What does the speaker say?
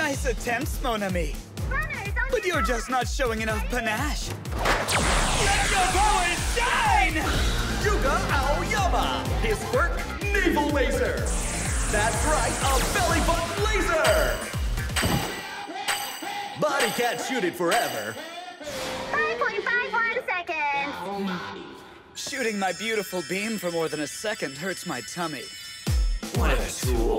Nice attempts, Mon ami. But you're just not showing enough panache. Let your powers shine! Yuga Aoyama. His quirk, Navel Laser. That's right, a belly button laser. Body can't shoot it forever. 5.51 seconds. Shooting my beautiful beam for more than a second hurts my tummy. What a tool.